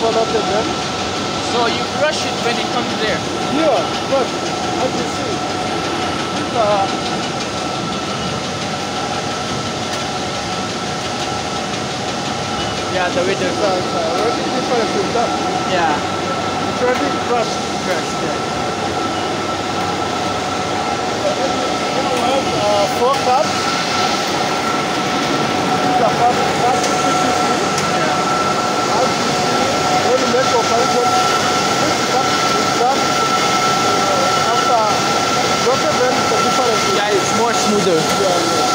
them. So you crush it when it comes there. Yeah, but as you see, uh, Yeah, the window. it's, uh, it's already different with that. Yeah, It's already crushed. crushed. Yeah. do. Yeah, yeah.